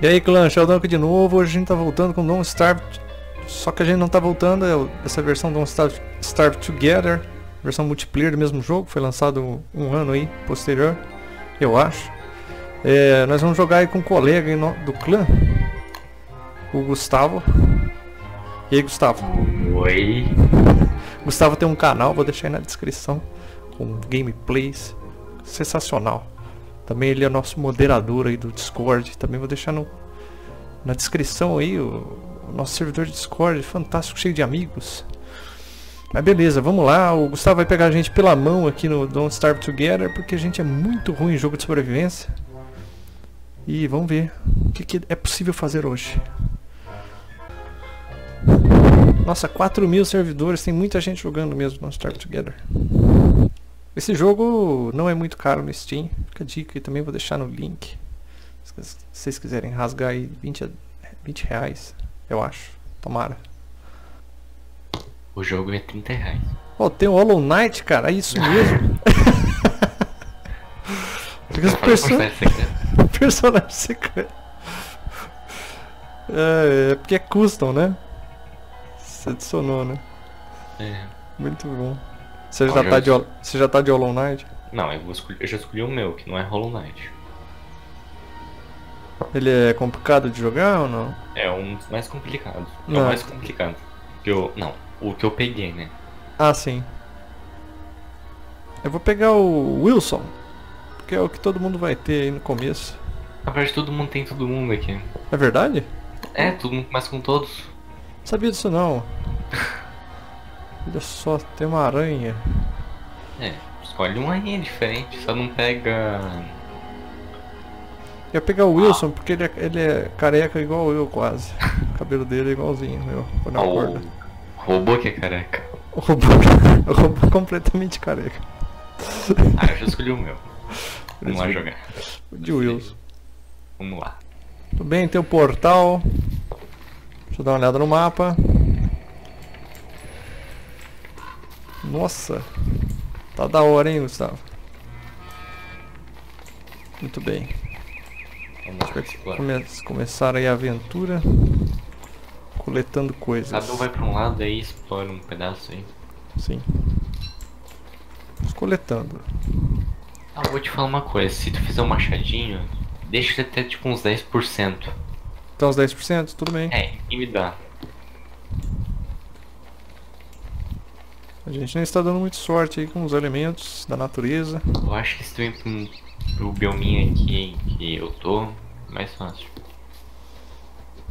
E aí clã, Sheldon aqui de novo, hoje a gente tá voltando com Don't Starve, só que a gente não tá voltando, é essa versão Don't Starve, Starve Together, versão multiplayer do mesmo jogo, foi lançado um ano aí, posterior, eu acho. É, nós vamos jogar aí com um colega do clã, o Gustavo. E aí Gustavo? Oi. Gustavo tem um canal, vou deixar aí na descrição, com gameplays sensacional. Também ele é nosso moderador aí do Discord. Também vou deixar no, na descrição aí o, o nosso servidor de Discord, fantástico, cheio de amigos. Mas beleza, vamos lá. O Gustavo vai pegar a gente pela mão aqui no Don't Starve Together, porque a gente é muito ruim em jogo de sobrevivência. E vamos ver o que, que é possível fazer hoje. Nossa, 4 mil servidores, tem muita gente jogando mesmo Don't Starve Together. Esse jogo não é muito caro no Steam, fica a dica e também vou deixar no link. Se vocês quiserem rasgar aí 20, 20 reais, eu acho. Tomara. O jogo é 30 reais. Oh, tem o Hollow Knight, cara, é isso mesmo. Fica person... personagem secreto. É, é porque é custom, né? Você adicionou, né? É. Muito bom. Você já, tá de, você já tá de Hollow Knight? Não, eu, escolher, eu já escolhi o meu, que não é Hollow Knight. Ele é complicado de jogar ou não? É um dos mais complicados. É não. o mais complicado. Que eu, não, o que eu peguei, né? Ah, sim. Eu vou pegar o Wilson. Porque é o que todo mundo vai ter aí no começo. Na verdade, todo mundo tem todo mundo aqui. É verdade? É, todo mundo começa com todos. Sabia disso não. Olha só, tem uma aranha. É, escolhe uma aranha diferente, só não pega. Eu ia pegar o Wilson, ah. porque ele é, ele é careca igual eu quase. O cabelo dele é igualzinho, meu, quando eu oh, O robô que é careca. O robô, o robô completamente careca. Ah, eu já escolhi o meu. Vamos lá jogar. O de Wilson. Vamos lá. Tudo bem, tem o portal. Deixa eu dar uma olhada no mapa. Nossa. Tá da hora, hein, Gustavo? Muito bem. Vamos começar aí a aventura. Coletando coisas. Cada um vai pra um lado aí explora um pedaço aí. Sim. Vamos coletando. Ah, vou te falar uma coisa. Se tu fizer um machadinho, deixa até tipo uns 10%. Então uns 10%? Tudo bem. É, e me dá. A gente não está dando muito sorte aí com os elementos da natureza. Eu acho que se tu vem pro, biominho aqui que eu tô, mais fácil.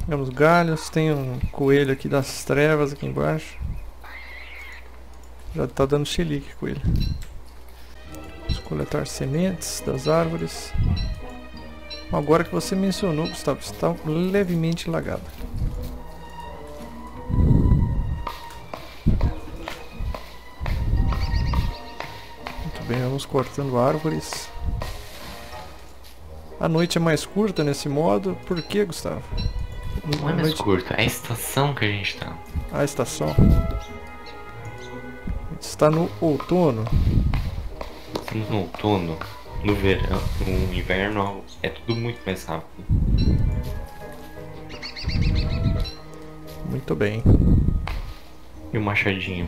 Temos galhos, tem um coelho aqui das trevas aqui embaixo. Já está dando xilique com ele. Vamos coletar sementes das árvores. Agora que você mencionou, Gustavo, está levemente lagado. Bem, vamos cortando árvores. A noite é mais curta nesse modo, por que, Gustavo? Não é mais noite... curta, é a estação que a gente está. A estação. A gente está no outono. Estamos no outono, no verão, no inverno é tudo muito mais rápido. Muito bem. E o machadinho?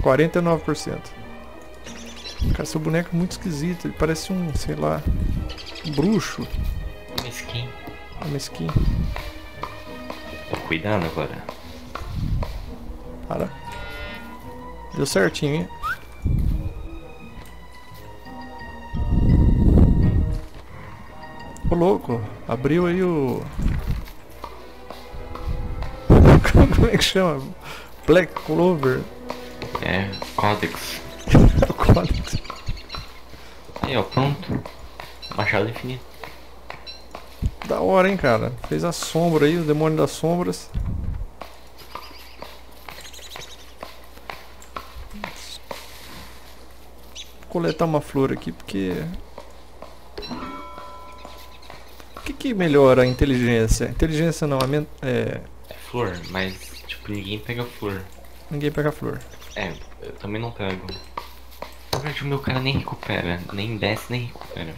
49%. Cara, seu boneco é muito esquisito. Ele parece um, sei lá, um bruxo. Uma skin. Uma skin. Tô cuidando agora. Para. Deu certinho, hein? Ô louco, abriu aí o... Como é que chama? Black Clover. É, Codex. Aí, ó, pronto. Machado infinito. Da hora, hein, cara. Fez a sombra aí, o demônio das sombras. Vou coletar uma flor aqui, porque... O que que melhora a inteligência? Inteligência não, a men... é... é... flor, mas, tipo, ninguém pega flor. Ninguém pega flor. É, eu também não pego o meu cara nem recupera. Nem desce, nem recupera.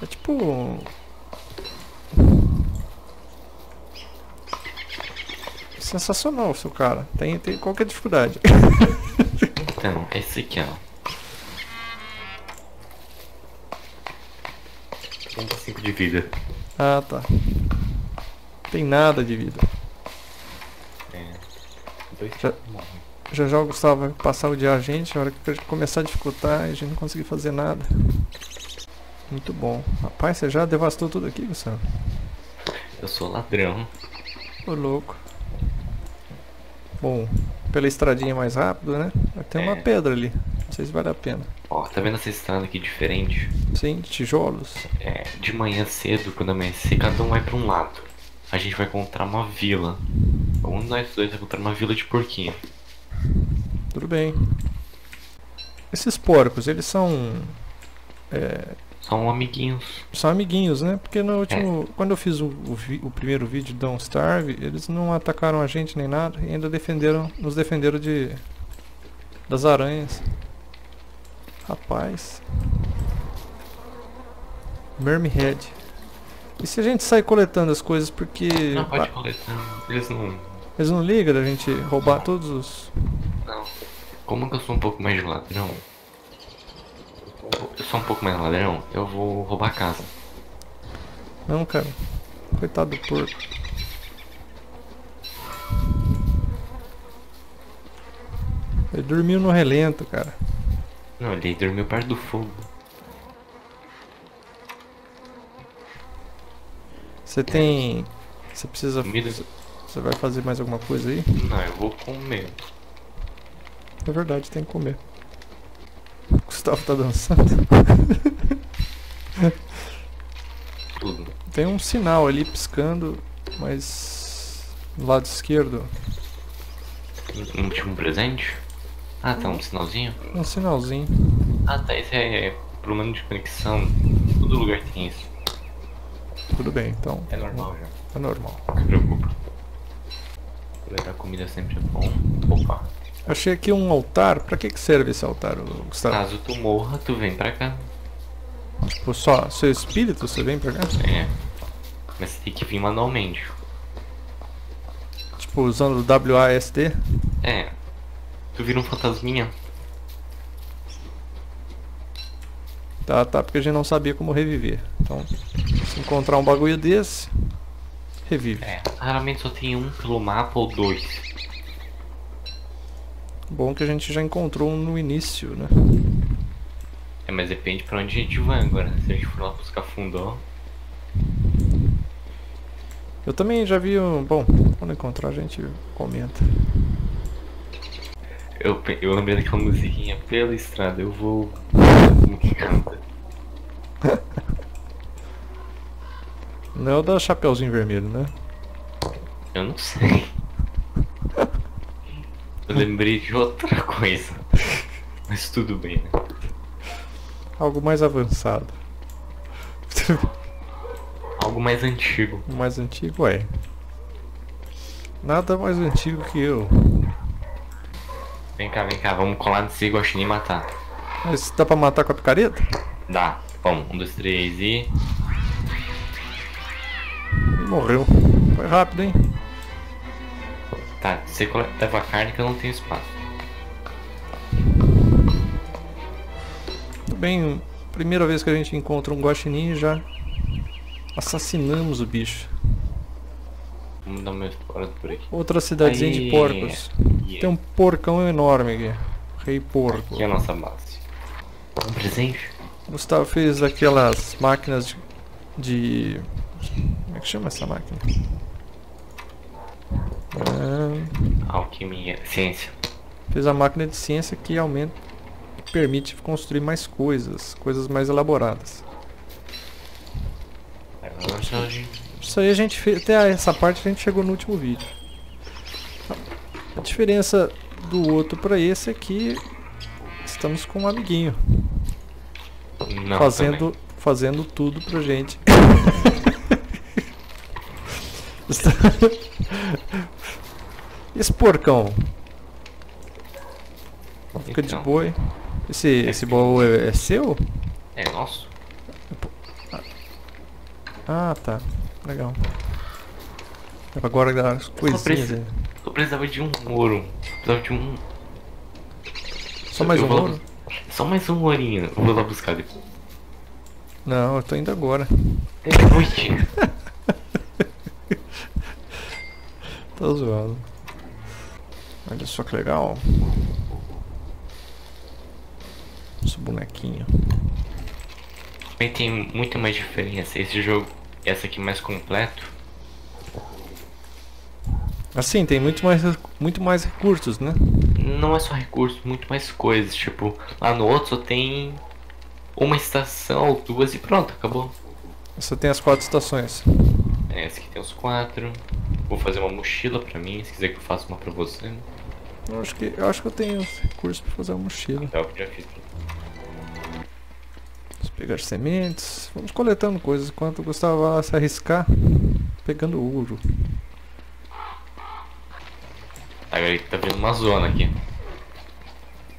É tipo... Sensacional, seu cara. Tem, tem qualquer dificuldade. então, esse aqui, ó. 35 de vida. Ah, tá. Tem nada de vida. É. Dois já... morrem. Já já o Gustavo vai passar o dia a gente, a hora que começar a dificultar a gente não conseguir fazer nada. Muito bom. Rapaz, você já devastou tudo aqui, Gustavo? Eu sou ladrão. Ô louco. Bom, pela estradinha mais rápido, né? Tem uma É. pedra ali. Não sei se vale a pena. Ó, tá vendo essa estrada aqui diferente? Sim, tijolos. É, de manhã cedo, quando amanhecer, cada um vai pra um lado. A gente vai encontrar uma vila. Um de nós dois vai encontrar uma vila de porquinho. Tudo bem. Esses porcos, eles são. São amiguinhos. São amiguinhos, né? Porque no último. Quando eu fiz o, o, o primeiro vídeo Don't Starve, eles não atacaram a gente nem nada e ainda defenderam. Nos defenderam de. das aranhas. Rapaz. Mermhead. E se a gente sair coletando as coisas porque. Não pode ah, coletar. Eles não. eles não ligam da gente roubar todos os. Como que eu sou um pouco mais de ladrão? Eu sou um pouco mais ladrão, eu vou roubar a casa. Não, cara. Coitado do porco. Ele dormiu no relento, cara. Não, ele dormiu perto do fogo. Você tem. Você precisa. Comida? Você vai fazer mais alguma coisa aí? Não, eu vou comer. É verdade, tem que comer. O Gustavo tá dançando. Tudo. Tem um sinal ali piscando, mas. Do lado esquerdo. Um um presente? Ah, tá, um sinalzinho? Um sinalzinho. Ah, tá, esse é problema de conexão. Todo lugar tem isso. Tudo bem, então. É normal já. É normal. Não se preocupa. Coletar comida sempre é bom. Opa. Achei aqui um altar. Pra que, que serve esse altar, Gustavo? Caso tu morra, tu vem pra cá. Tipo, só seu espírito você vem pra cá? É. Mas tem que vir manualmente. Tipo, usando o WASD? É. Tu vira um fantasminha. Tá, tá, porque a gente não sabia como reviver. Então, se encontrar um bagulho desse, revive. É. Raramente só tem um pelo mapa ou dois. Bom que a gente já encontrou um no início, né? É, mas depende pra onde a gente vai agora. Se a gente for lá buscar fundão. Eu também já vi um. Bom, quando encontrar a gente comenta. Eu, eu lembrei daquela musiquinha pela estrada, eu vou. Como que canta? Não é o da Chapeuzinho Vermelho, né? Eu não sei. Eu lembrei de outra coisa. Mas tudo bem, né? Algo mais avançado. Algo mais antigo. Mais antigo é. Nada mais antigo que eu. Vem cá, vem cá, vamos colar nesse guaxinim e matar. Mas dá pra matar com a picareta? Dá. Vamos, um, dois, três e. E morreu. Foi rápido, hein? Tá, você cole- leva a carne que eu não tenho espaço. Tudo bem, primeira vez que a gente encontra um guaxinim já assassinamos o bicho. Vamos dar uma explorada por aqui. Outra cidadezinha de Aí. porcos. E Tem um porcão enorme aqui. Rei porco. Aqui é a nossa base. Um presente? Gustavo fez aquelas máquinas de, de- Como é que chama essa máquina? Ah, Alquimia. Ciência. fez a máquina de ciência que aumenta. permite construir mais coisas. Coisas mais elaboradas. Isso aí a gente fez. Até essa parte a gente chegou no último vídeo. A diferença do outro para esse é que estamos com um amiguinho. Não, fazendo, fazendo tudo pra gente. Esse porcão. Fica de Então. boi. Esse, esse boi é, é seu? É nosso? Ah, tá. Legal. Dá pra guardar as coisinhas aí. Eu precisava de um ouro. Precisava de um. Só mais Eu um lá ouro? bus- Só mais um ourinho. Eu vou lá buscar depois. Não, eu tô indo agora. É noite. Tô zoando. Olha só que legal. Esse bonequinho. Também tem muito mais diferença. Esse jogo, essa aqui mais completo. Assim, tem muito mais, muito mais recursos, né? Não é só recurso, muito mais coisas. Tipo, lá no outro só tem uma estação ou duas e pronto, acabou. Você tem as quatro estações. É, esse aqui tem os quatro. Vou fazer uma mochila pra mim, se quiser que eu faça uma pra você. Eu acho que, eu acho que eu tenho os recursos pra fazer uma mochila. É o que já fiz. Vamos pegar sementes. Vamos coletando coisas enquanto o Gustavo vai se arriscar. Pegando ouro. Agora tá vendo uma zona aqui.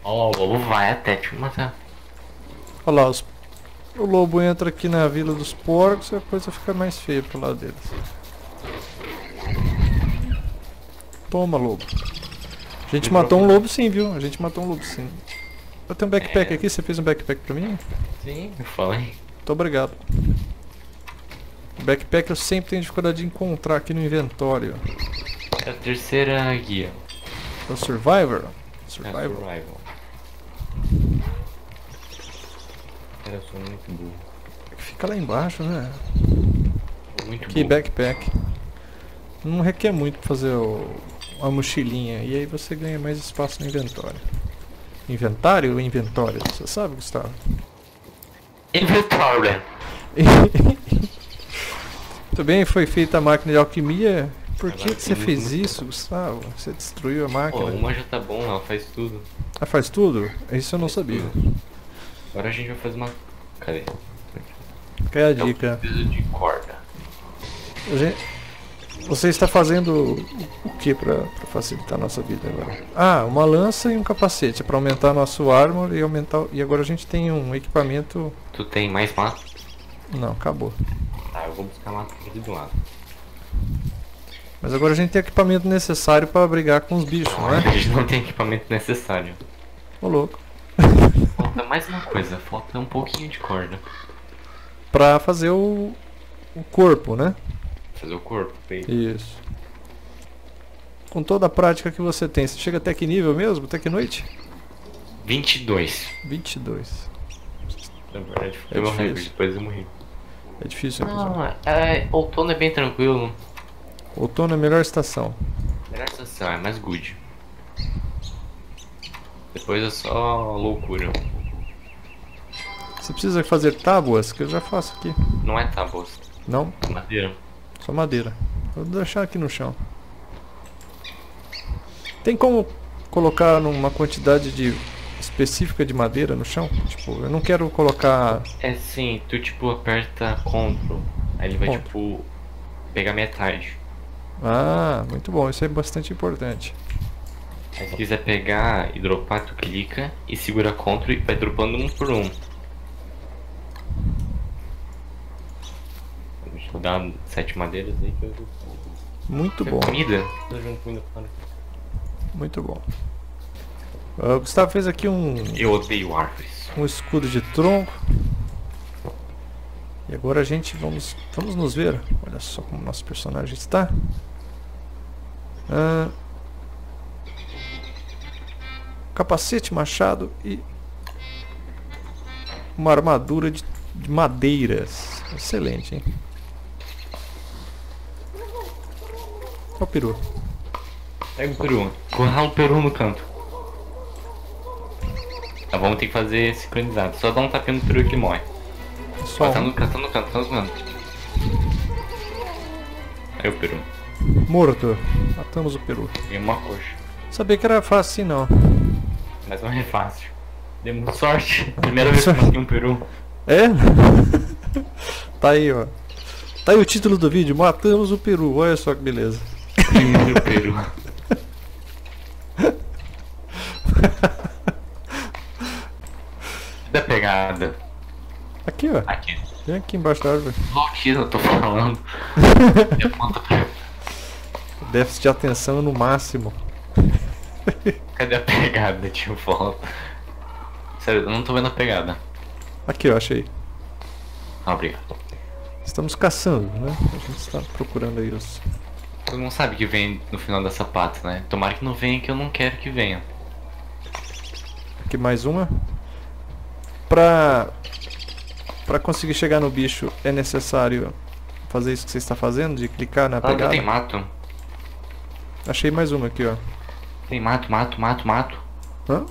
Ó, o lobo vai até te matar. Olha lá, os- o lobo entra aqui na vila dos porcos e a coisa fica mais feia pro lado deles. Toma, lobo. A gente matou um lobo sim, viu? A gente matou um lobo sim. Eu tenho um backpack É. aqui, você fez um backpack pra mim? Sim, eu falei. Muito obrigado. Backpack eu sempre tenho dificuldade de encontrar aqui no inventório. É a terceira guia. É o Survivor? É Survivor. survival. Cara, eu sou muito burro. Fica lá embaixo, né? Muito Aqui, burro. backpack. Não requer muito pra fazer o, a mochilinha. E aí você ganha mais espaço no inventório. Inventário ou inventório? Você sabe, Gustavo? Inventório. Muito bem, foi feita a máquina de alquimia. Por que, Agora que você fez isso, Gustavo? Você destruiu a Pô, máquina. uma já tá bom, ela faz tudo. Ah, faz tudo? Isso eu não sabia. Agora a gente vai fazer uma. Cadê? Qual é a Eu dica? preciso de corda. A gente- Você está fazendo o que pra facilitar a nossa vida agora? Ah, uma lança e um capacete para aumentar nosso armor e aumentar. E agora a gente tem um equipamento. Tu tem mais mato? Não, acabou. Tá, eu vou buscar mato aqui do lado. Mas agora a gente tem equipamento necessário para brigar com os bichos, não A é? gente não tem equipamento necessário. Ô louco. Falta mais uma coisa, falta um pouquinho de corda. Pra fazer o, o corpo, né? Fazer o corpo. peito. Isso. Com toda a prática que você tem, você chega até que nível mesmo? Até que noite? 22. 22. Na verdade, É foi meu difícil. recorde, depois eu morri. É difícil? Não, é, outono é bem tranquilo. Outono é a melhor estação. Melhor estação, é mais good. Depois é só loucura. Você precisa fazer tábuas, que eu já faço aqui. Não é tábuas, Não, é madeira. Só madeira. Vou deixar aqui no chão. Tem como colocar numa quantidade de específica de madeira no chão? Tipo, eu não quero colocar. É sim, tu tipo aperta Ctrl, aí ele vai Ctrl. tipo pegar metade. Ah, muito bom, isso é bastante importante. Aí se quiser pegar e dropar, tu clica e segura Ctrl e vai dropando um por um. Deixa eu dar sete madeiras aí que eu Muito bom, Comida? Tô jogando comida fora. muito bom. Ah, O Gustavo fez aqui um, Eu odeio árvores. um escudo de tronco. E agora a gente vamos, vamos nos ver. Olha só como nosso personagem está. Ah, capacete, machado e uma armadura de, de madeiras. Excelente, hein? Olha o peru. Pega o peru. Corra o peru no canto. Tá, vamos ter que fazer sincronizado. Só dá um tapinha no peru que morre. Só Ó, tá no canto, tá no canto, tá no canto. Aí o peru. morto. Matamos o peru. Tem uma coxa. Sabia que era fácil assim não. Mas não é fácil. Demos sorte. Primeira vez que eu matei um peru. É? tá aí, ó. Tá aí o título do vídeo, matamos o peru. Olha só que beleza. Primeiro peru. da pegada. Aqui, ó. Aqui. Vem aqui embaixo da árvore. Aqui eu tô falando. Aponta pra- Déficit de atenção no máximo. Cadê a pegada de volta? Sério, eu não tô vendo a pegada. Aqui, eu achei. Ah, obrigado. Estamos caçando, né? A gente está procurando aí os... Todo mundo sabe que vem no final da sapata, né? Tomara que não venha, que eu não quero que venha. Aqui mais uma. Pra... Pra conseguir chegar no bicho é necessário fazer isso que você está fazendo, de clicar na Ah, pegada. tem mato. Achei mais uma aqui, ó. Tem mato, mato, mato, mato. Hã?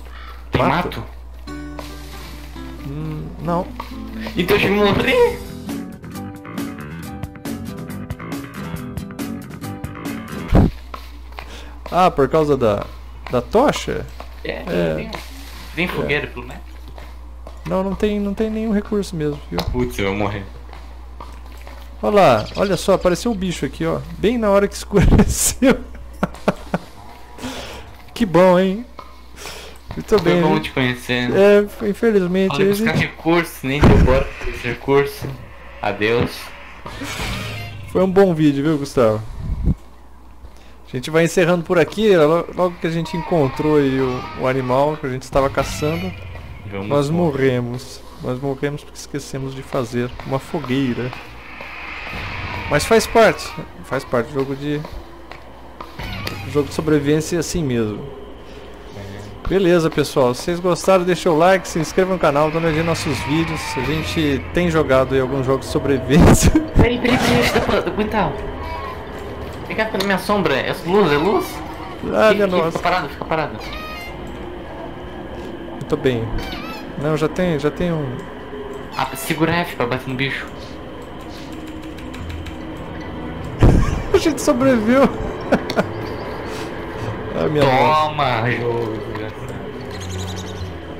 Tem Mato? mato? Hum, não. Então eu vou morrer. Ah, por causa da, da tocha? É, É. Tem, tem fogueira pelo menos. Não, não tem, não tem nenhum recurso mesmo, viu? Putz, eu vou morrer. Olha lá, olha só, apareceu o bicho aqui, ó. Bem na hora que escureceu. que bom, hein? Muito Foi bem. bom né? te conhecer. É, infelizmente. Falei a buscar gente- recursos, nem deu bora esse recurso. Adeus. Foi um bom vídeo, viu, Gustavo? A gente vai encerrando por aqui. lo- Logo que a gente encontrou aí o, o animal que a gente estava caçando, Vamos nós morremos. Nós morremos porque esquecemos de fazer uma fogueira. Mas faz parte. Faz parte. Jogo de. Jogo de sobrevivência é assim mesmo. Beleza, pessoal. Se vocês gostaram, deixa o like, se inscreva no canal, dá uma nos nossos vídeos. A gente tem jogado aí alguns jogos de sobrevivência. Peraí, peraí, peraí, fica do quintal. Fica pela minha sombra, é luz, é luz? ah, Fica minha nossa. Fica parado, fica parado. Muito bem. Não, já tem, já tem um. Ah, segura F pra bater no bicho. A gente sobreviveu. ah, minha. Toma, jogo.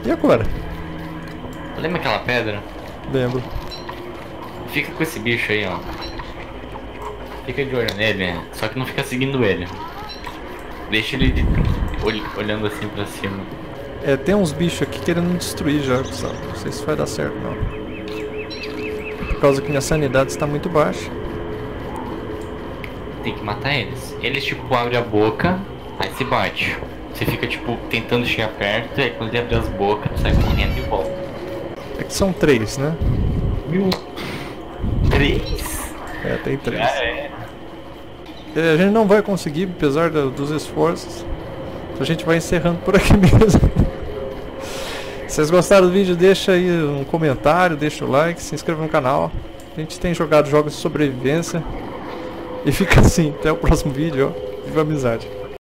E agora? Lembra aquela pedra? Lembro. Fica com esse bicho aí, ó. Fica de olho nele, só que não fica seguindo ele. Deixa ele de- ol- olhando assim pra cima. É, tem uns bichos aqui querendo me destruir já, Gustavo. Não sei se vai dar certo não. Por causa que minha sanidade está muito baixa. Tem que matar eles. Eles tipo abrem a boca, aí se bate. Você fica tipo tentando chegar perto, e aí quando ele abre as bocas, tu sai correndo e volta. É que são três, né? Mil. Três? É, tem três. é. É, a gente não vai conseguir, apesar da- dos esforços. A gente vai encerrando por aqui mesmo. Se vocês gostaram do vídeo, deixa aí um comentário, deixa o like, se inscreva no canal. A gente tem jogado jogos de sobrevivência. E fica assim, até o próximo vídeo, ó. Viva a amizade.